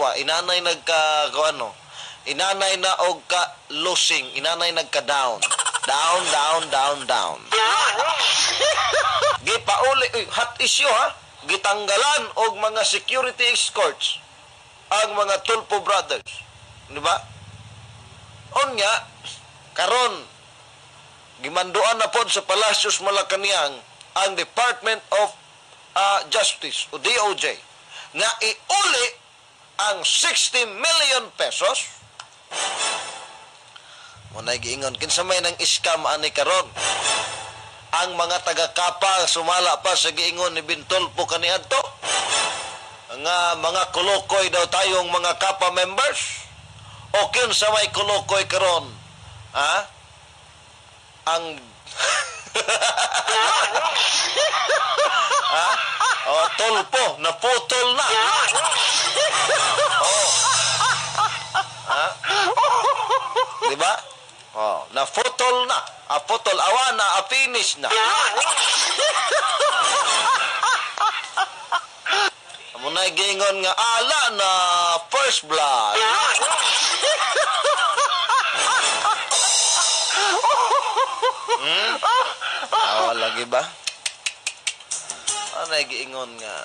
patanawa inanay nagka ano inanay na og ka losing inanay nagka down. Down down down down. Gipauli uy, hot issue ha? Gitanggalan og mga security escorts ang mga Tulpo brothers di ba? Unya karon gimanduan na pod sa Palacios Malacañang ang Department of uh, Justice o DOJ nga iuli ang 60 million pesos. Mo na giingon kinsa may nang scam ani karon? Ang mga taga-kapa sumala pa sa giingon ni Bintolpo kaniadto. Nga mga kulukoy daw tayong mga kapa members. O kinsa may kulukoy karon? Ha? Ang ha? O tulpo. Naputol na. Oh di ba? Oh naputol na. Aputol. Awa na. Finish na. Amo na gingon nga ala na first blood. Hmm? Awa lagi ba? Ano giingon nga.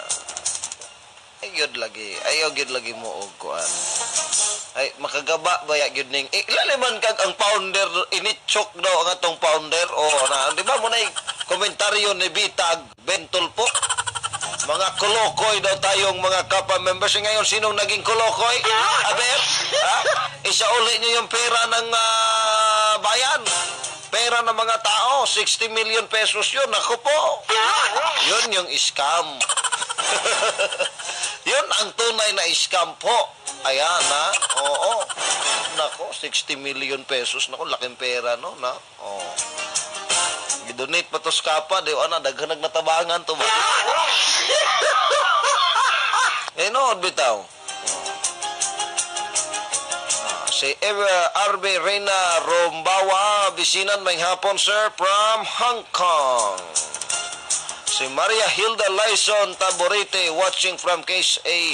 Ay gyud lagi. Ayaw gyud lagi mo og kuan. Ay makagaba ba ya gyud ning eh, ilaliman kag ang founder initsok daw ang atong founder. O na di ba mo na komentaryo ni Bitag Bentol po? Mga kolokoy daw tayong mga kapa members. Eh, ngayon sinong naging kolokoy? Aber ha? Isa uli niyo yung pera ng ah, bayan pera ng mga tao 60 million pesos yun. Ako po. Yun yung scam. Yun ang tunay na scam po. Ayan na oo. Nako 60 million pesos. Nako laking pera no? Na oh gidonate pa to sa kapa di ana daghan natabangan to ba? Eh no bitaw Ah, si Eva Arbe Reina Rombawa bisinan may hapon sir from Hong Kong. Si Maria Hilda Lyson Taborite watching from Case A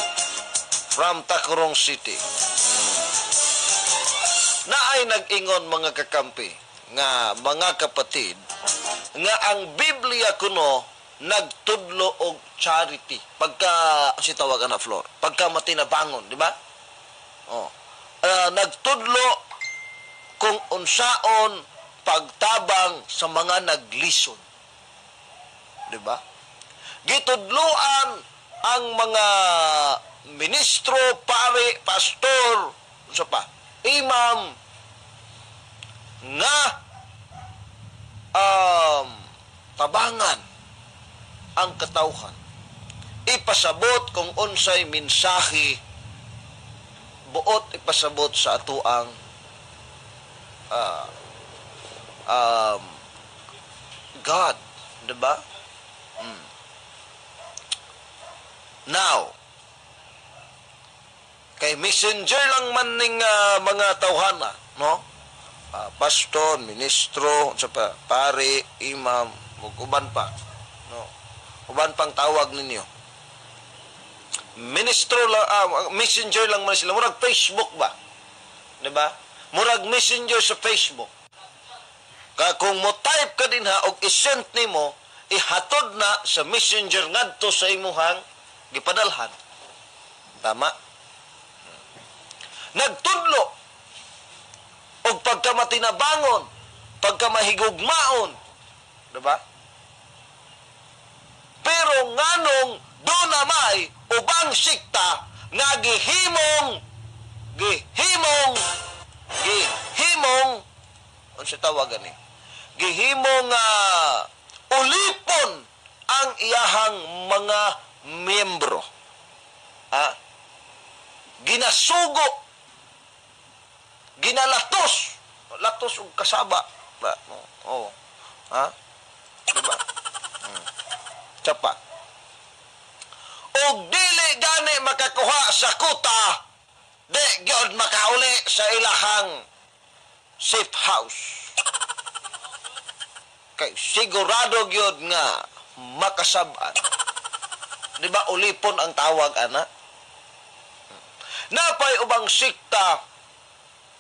from Tacorong City. Na ay nag-ingon mga kakampi nga mga kapatid nga ang Biblia kuno nagtudlo og charity. Pagka si tawag na floor pagka matinabangon di ba? Oh. Ah, nagtudlo kung unsaon pagtabang sa mga naglison di ba gitudloan ang mga ministro pare pastor unsa pa imam nga um, tabangan ang katawhan. Ipasabot kung unsay mensahe buot ipasabot sa atuang ah, um, God, 'di ba? Mm. Now, kay messenger lang man ning ah, mga tawhana, no? Ah, pastor, ministro, sa pa, pare, imam, uban pa, no? Uban pang tawag ninyo ministro lang, ah, messenger lang man sila. Murag Facebook ba? Di ba? Murag messenger sa Facebook. Ka kung mo type ka din ha, og isend nimo, ihatod na sa messenger ngadto sa imuhang gipadalhan. Tama? Nagtudlo og pagka matinabangon, pagka mahigugmaon, di ba? Pero nganong do na may ubang sikta nga gihimong gihimong gihimong unsa tawagan ni gihimong nga ulipon ang iyahang mga miyembro. Ha? Ginasugo ginalatos. Latos ug kasaba. Ba oh ha? Diba? Hmm. Tsapa ug dili gani makakuha sa kuta di gyud makauli sa ilahang safe house kay sigurado gyud nga makasab-an di ba ulipon ang tawag ana napay ubang sikta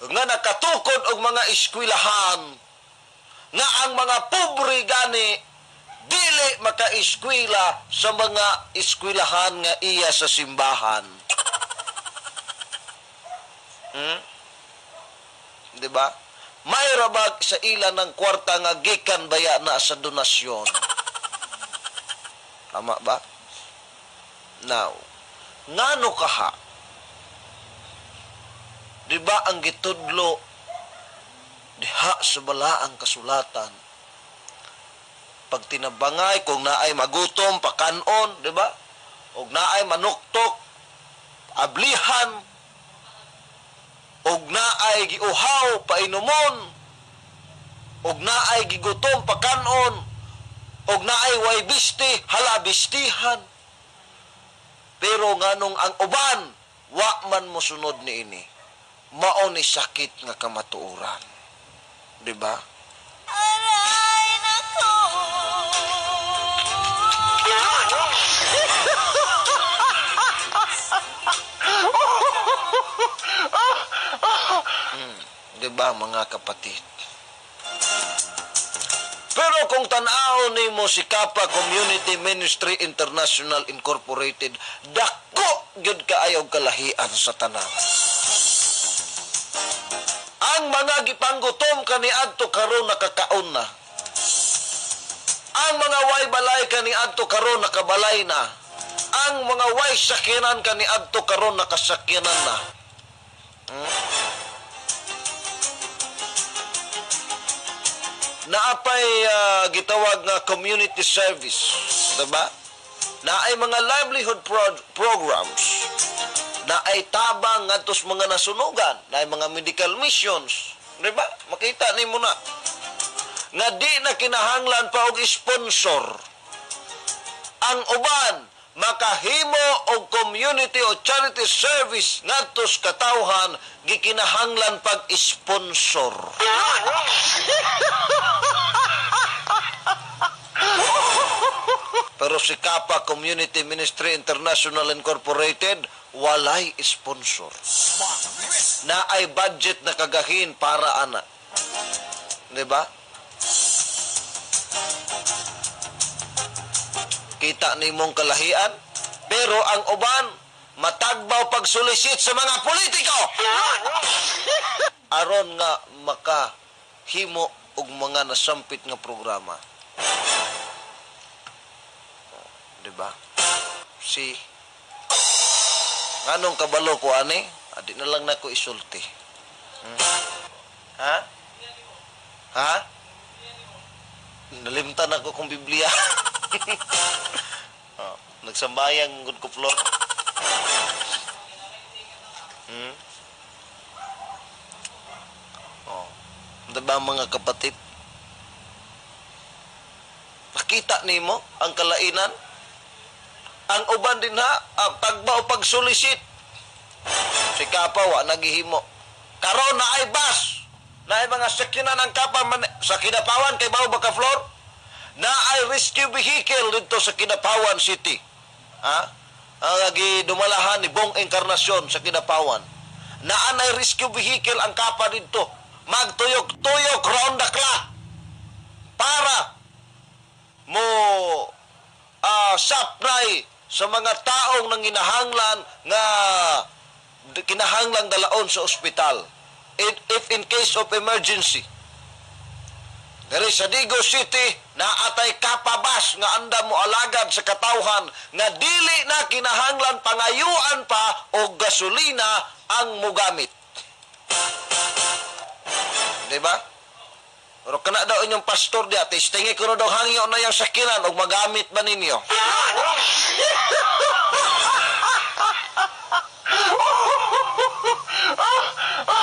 nga nakatukod og mga eskwelahan nga ang mga pobre gani dili maka-eskwela sa mga eskwelahan nga iya sa simbahan. Hmm? Di ba? May rabag sa ila ng kwarta nga gikan baya na sa donasyon. Tama ba? Now, ngano kaha? Di ba ang gitudlo diha sa balaang kasulatan? Pag tinabangay, kung naay magutom, pakanon, di ba? O naay manuktok, ablihan, og naay giuhaw painumon og naay gigutom pakanon og naay way bisti hala bistihan. Pero nganong ang uban wa man mosunod ni ini. Mao ni sakit nga kamatuoran di ba di ba mga kapatid pero kung tanaw ni mo si Kappa Community Ministry International Incorporated, dako gyud kaayaw kalahian sa tanan. Ang mga gipanggutom kani adto karon nakakaon na. Ang mga way balay kani adto karon nakabalay na. Ang mga way sakyanan kani adto karon nakasakyanan na. Naapay ah, gitawag nga community service, diba? Na ay mga livelihood pro- programs na ay tabang ngadto sa mga nasunugan, na ay mga medical missions, diba? Makita nimo na nga di na kinahanglan pa og sponsor ang uban makahimo og community o charity service ngadto sa katawhan gikinahanglan pag sponsor Pero si Kappa Community Ministry International Incorporated, walay sponsor. Na ay budget na kagahin para ana. Di ba? Kita ni mong kalahian, pero ang uban, matagbaw pagsulisit sa mga politiko. Aron nga makahimo og mga nasampit nga programa. di ba? Si nganong kabalo ko ani? Adi na lang nako isulti. Hmm? Ha? Ha? Nalimtan ako kung Biblia. oh, nagsambayang gud ko flor. Hmm? Oh. Diba mga kapatid? Nakita nimo ang kalainan? ang uban din ha, ang tagba o pagsulisit. Si Kapa wa nagihimo. Karon na ay bus. Na ay mga sakyanan ng Kapa man, sa Kinapawan kay Bao Baka Flor. Na ay rescue vehicle dito sa Kinapawan City. Ha? Ang lagi dumalahan ni Bong Encarnacion sa Kinapawan. Na ay rescue vehicle ang Kapa dito. Magtuyok-tuyok round the clock. Para mo ah sapnay sa mga taong nang kinahanglan nga kinahanglan dalaon sa ospital if in case of emergency Dere sa Digo City naatay kapabas nga anda mo alagad sa katawhan nga dili na kinahanglan pangayuan pa o gasolina ang mugamit. Di ba? Pero kana daw inyong pastor di atis, tingi ko na daw hangyo na yung sakinan o magamit ba ninyo?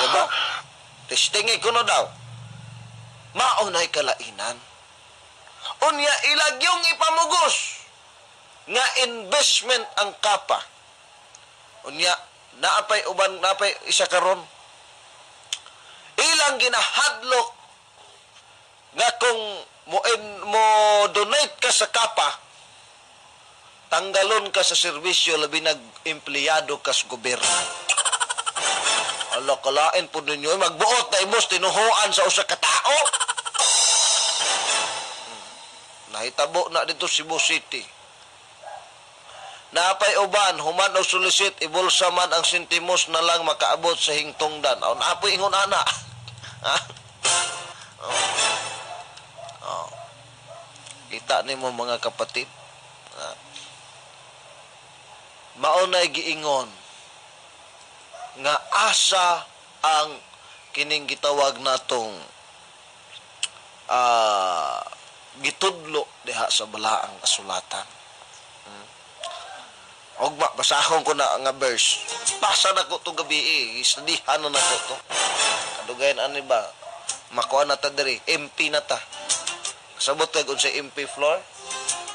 diba? Testingi ko na daw. Maunay kalainan. Unya ilag yung ipamugos nga investment ang kapa. Unya naapay uban naapay isa karon. Ilang ginahadlok nga kung mo, in- mo donate ka sa kapa, tanggalon ka sa serbisyo labi nag empleyado ka sa gobyerno. Ala kalain po ninyo magbuot na imos tinuhuan sa usa ka tao. Hmm. Nahitabo na dito Cebu City. Napay uban, human o sulisit, ibulsa man ang sintimos na lang makaabot sa hingtungdan. O napoy ingon ana. ha? Oh. Oh. Kita ni mo mga kapatid. Ha? Maunay giingon nga asa ang kining gitawag natong ah gitudlo diha sa balaang kasulatan. Og ba, basahon ko na nga verse. Basa na ko to gabi eh. Isadihan na na ko to. Kadugayan ani ba? Makuha na ta diri. MP na ta. Sabot kag unsa MP floor?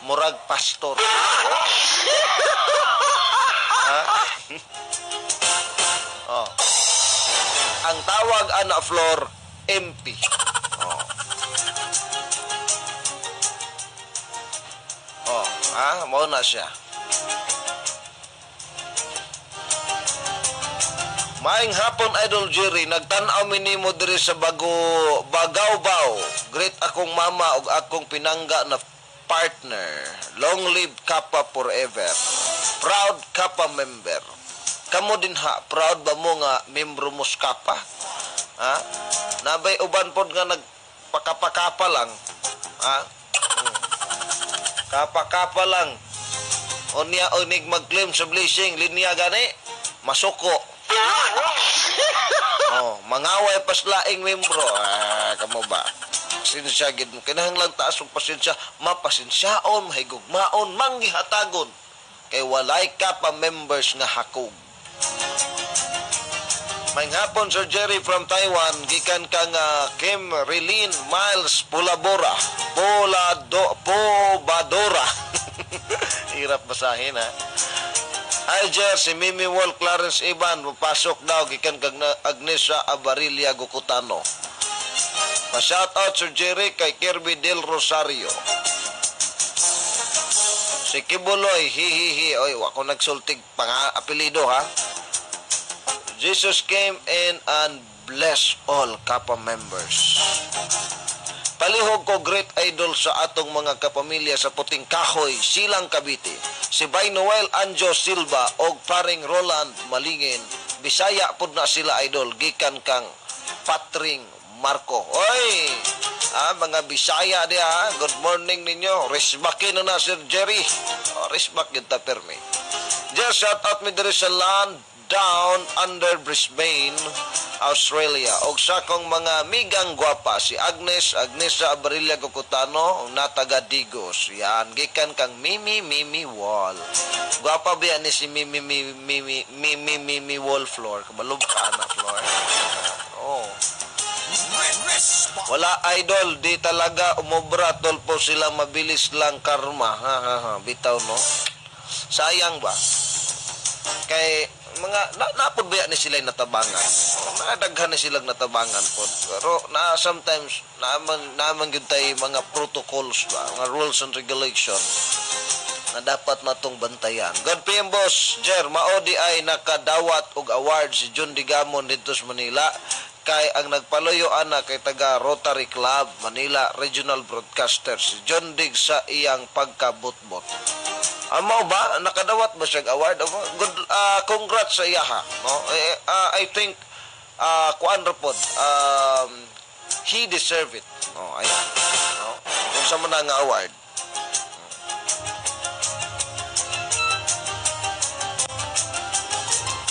Murag pastor. ha? oh. Ang tawag ana floor MP. Ha? Mao na siya. Maing hapon Idol Jerry, nagtan-aw mi nimo diri sa bago Bagaw-baw. Great akong mama ug akong pinangga na partner. Long live Kappa forever. Proud Kappa member. Kamo din ha, proud ba mo nga membro mo sa Kappa? Ha? Nabay uban pod nga nagpakapakapa lang. Ha? Kapa-kapa lang. Unya unig mag-claim sa blessing, linya gani, masuko. oh, mangaway pas laing membro. Ah, kamo ba? Pasensya gid mo. Kinahanglan taas og pasensya, mapasensyaon, mahigugmaon, manggihatagon. Kay walay ka pa members nga hakog. May hapon Sir Jerry from Taiwan, gikan ka nga Kim Rilin Miles Pulabora. Polado, Pobadora. Hirap basahin ha. Hi Jer, si Mimi Wall Clarence Iban, mapasok daw gikan kag na Agnesia Abarilia Gukutano. Pa-shout out Sir Jerry kay Kirby Del Rosario. Si Kibuloy, hihihi. Oy, wako nagsultig pang apelido ha. Jesus came in and blessed all Kappa members. Palihog ko great idol sa atong mga kapamilya sa Puting Kahoy, Silang Cavite. Si Bay Noel Anjo Silva o paring Roland Malingin. Bisaya pud na sila idol gikan kang Patring Marco. Oy! Ah, mga Bisaya dia. Good morning ninyo. Resbakin na na Sir Jerry. Oh, resbak yun ta permi. Just shout out me diri sa land down under Brisbane, Australia. Og sa kong mga migang gwapa, si Agnes, Agnesa Abarilla Cocotano, na taga Digos. Yan, gikan kang Mimi Mimi Wall. Gwapa ba ni si Mimi Mimi Mimi Mimi Mimi Wall Floor? Kabalob ka na floor. Oh. Wala idol, di talaga umobra tolpo sila mabilis lang karma. Ha ha ha, bitaw no. Sayang ba? Kay mga na, napod ba ni sila natabangan. Nadaghan na silang natabangan po. Pero na sometimes naman naman gyud tay mga protocols ba, mga rules and regulation na dapat natong bantayan. God PM Boss, Jer, maodi ay nakadawat og award si John Digamon dito sa Manila kay ang nagpaluyo ana kay taga Rotary Club Manila Regional Broadcaster si John Dig sa iyang pagkabutbot. Amo ba nakadawat ba siya award? Good ah, congrats sa iya ha. No? Eh, ah, I think uh, kuan ra pod um, he deserve it. No, ayan. No? Kung sa man nga award.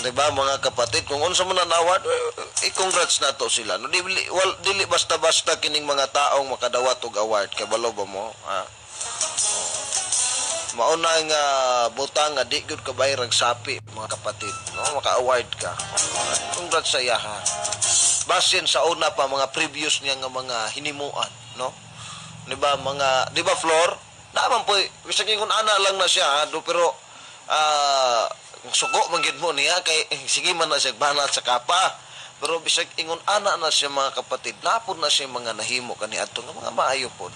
Diba mga kapatid, kung unsa man ang award, eh, congrats na to sila. No, dili, wal, dili basta-basta kining mga taong makadawat og award. Kay balo ba mo? Ha? mauna nga butang nga di gud ka bayrag sapi mga kapatid no? Maka-award ka. Congrats sa iya ha? Basin sa una pa mga previous niya nga mga hinimuan no? Di ba mga di ba floor naman po bisag kung ana lang na siya ha, do pero ah suko man mo niya kay sige man na siya banat sa kapa pero bisag ingon ana na siya mga kapatid napod na siya mga nahimo kani adto nga mga maayo pod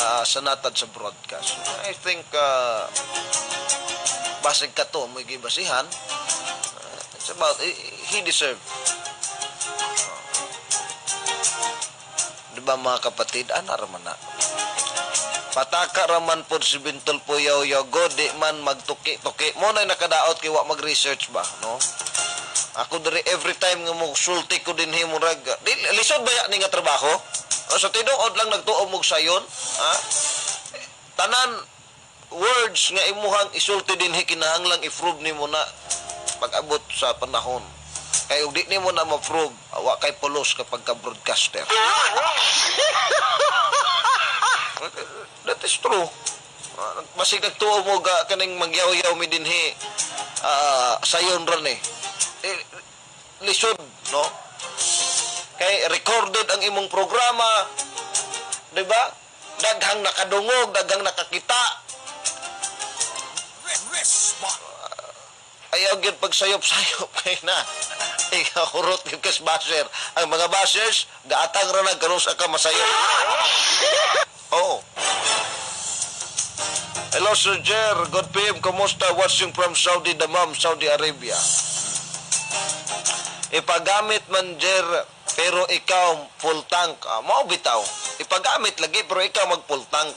ah, sa natad sa broadcast. I think uh, basig ka to, may gibasihan. Uh, It's about, he deserve. Di ba mga kapatid, ana raman na. Pataka raman po si Bintol Puyaw Yogo, di man magtuki-tuki. Mo na nakadaot kay wa mag-research ba, no? Ako diri every time nga mo sulti ko din himo rag. Di, lisod ba ni nga trabaho? O sa tinuod lang nagtuo mo sayon, ha? Tanan words nga imuhang isulti din kinahanglang i-prove nimo na pag-abot sa panahon. Kay ug di nimo na ma-prove, wa kay pulos kapag ka broadcaster. That is true. Uh, masig nagtuo mo ga kaning magyaw-yaw mi dinhi ah, sayon ron eh. Lisod, no? Kay recorded ang imong programa, di ba? Daghang nakadungog, daghang nakakita. Ayaw gyud pagsayop-sayop kay na. Ikaw hurot yung kas basher. Ang mga bashers, gaatang ra nagkaroon sa ka masayop. Oh. Hello, Sir Jer. Good PM. Kumusta? Watching from Saudi Damam, Saudi Arabia. Ipagamit man, Jer, pero ikaw full tank. Ah, mao bitaw. Ipagamit lagi, pero ikaw mag full tank.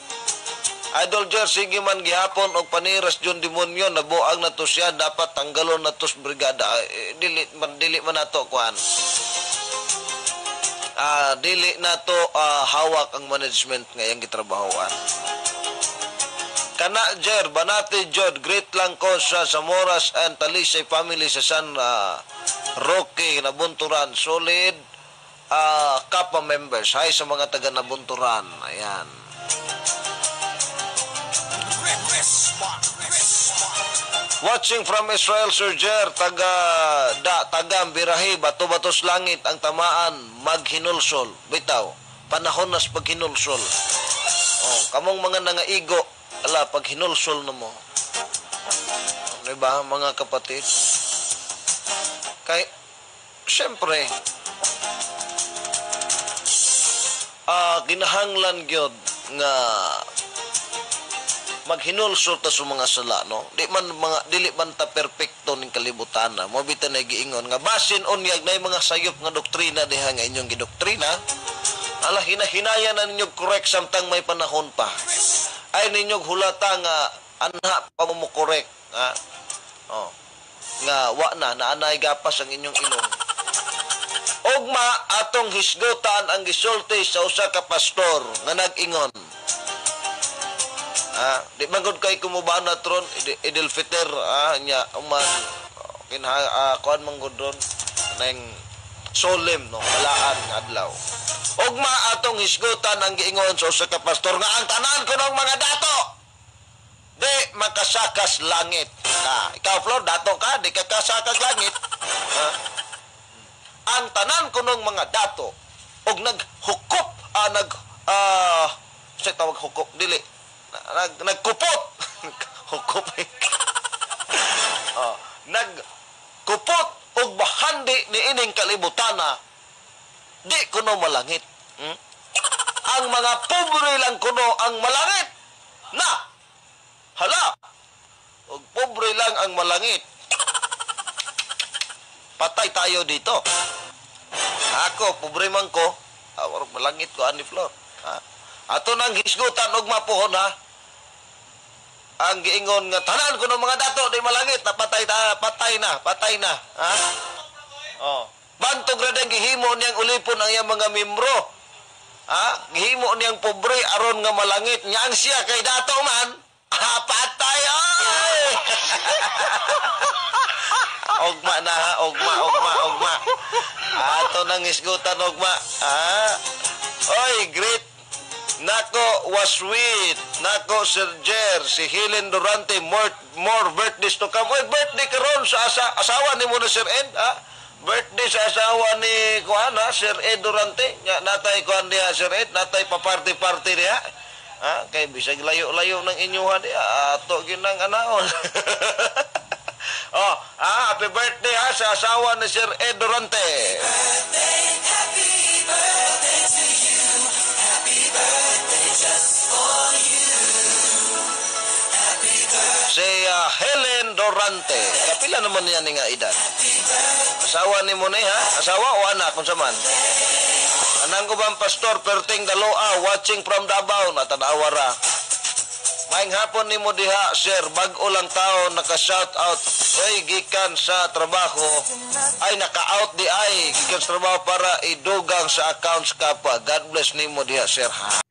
Idol Jer, sige man gihapon og paniras John Demonyo, nabuang na to siya, dapat tanggalon na tos brigada. Eh, dili man, dili man na to, kuhan. Ah, dili na to ah, hawak ang management ngayong gitrabahoan. Kana Jer, Banati Jod, great lang ko sa Samoras and Talisay family sa San ah, Roque, Nabunturan. Solid ah, Kappa members. Hi sa mga taga Nabunturan. Ayan. Watching from Israel, Sir Jer, taga, da, taga Birahi, bato-batos langit, ang tamaan, maghinulsol. Bitaw, panahon nas paghinulsol. Oh, kamong mga nangaigo, ala, pag hinulsol na mo. Diba, mga kapatid? Kay, syempre, ah, ginahanglan gyud nga maghinulsol ta sa mga sala no? Di man mga dili man ta perpekto ning kalibutan mo bitan na giingon nga basin unyag na mga sayop nga doktrina diha nga inyong gidoktrina. Ala hinahinaya na ninyo correct samtang may panahon pa. Ay ninyo hulata nga anha pa mo correct ha? Oh nga wa na. Naanay gapas ang inyong ilong Ugma atong hisgutan ang gisulti sa usa ka pastor nga nag-ingon. Ah, di man gud kay kumubaan na tron Id- Idil Fitr ah nya uman kinha ah, kuan man gud ron? Nang solemn no? Balaan nga adlaw. Ugma atong hisgutan ang giingon sa usa ka pastor nga ang tanan ko ng mga dato di makasakas langit. Na, ikaw Flor dato ka di ka kasakas langit. Ha? Ang tanan ko ng mga dato og naghukop ah nag ah sa tawag hukop dili Na- nag nagkupot hukop eh. oh, nagkupot og bahandi ni ining kalibutana di kuno malangit hmm? ang mga pobre lang kuno ang malangit na hala! Og pobre lang ang malangit. Patay tayo dito. Ako pobre man ko. Awar malangit ko ani flor. Ha? ato nang hisgutan og mapuhon ha? Ang giingon nga tanan ko ng mga dato di malangit. Na patay ta patay na patay na. Ha? Oh. Bantog ra dang gihimo niyang ulipon ang iyang mga membro ha? Gihimo niyang pobre aron nga malangit. Nya ang siya kay dato man patay ay ogma na ha ogma ogma ogma ato nang isgutan ogma ha oy great Nako was sweet. Nako Sir Jer, si Helen Durante, more, more birthdays to come. Oy, birthday karon sa asa, asawa ni mo Sir Ed, ha? Birthday sa asawa ni kuan ha, Sir Ed Durante. Nga natay kuan niya Sir Ed, natay pa party-party niya. Ha? Kay bisag layo-layo ng inyuhan diya. Ato ginang anaon. oh, ah, happy birthday ha sa asawa ni Sir Ed Durante. Si ah, Helen Dorante. Kapila naman niya ni nga edad. Asawa ni mo ha? Asawa o anak kung sa man? Anang ko bang pastor perting daloa watching from Davao na tanawa ra. Maing hapon ni mo diha sir bag-o lang tao naka shout out oy gikan sa trabaho. Ay naka-out di ay gikan sa trabaho para idugang sa accounts kapwa. God bless nimo diha sir. ha